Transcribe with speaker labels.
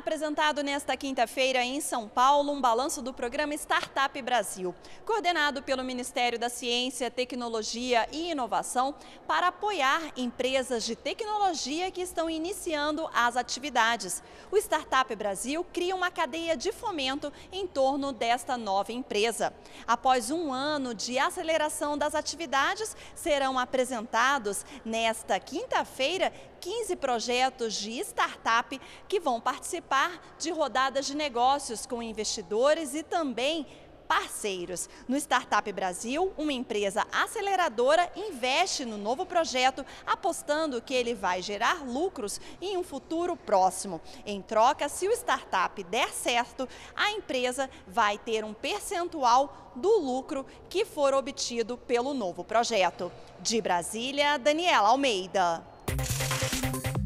Speaker 1: apresentado nesta quinta-feira em São Paulo um balanço do programa Startup Brasil, coordenado pelo Ministério da Ciência, Tecnologia e Inovação para apoiar empresas de tecnologia que estão iniciando as atividades. O Startup Brasil cria uma cadeia de fomento em torno desta nova empresa. Após um ano de aceleração das atividades, serão apresentados nesta quinta-feira 15 projetos de startup que vão participar de rodadas de negócios com investidores e também parceiros. No Startup Brasil, uma empresa aceleradora investe no novo projeto, apostando que ele vai gerar lucros em um futuro próximo. Em troca, se o startup der certo, a empresa vai ter um percentual do lucro que for obtido pelo novo projeto. De Brasília, Daniela Almeida. Thank you.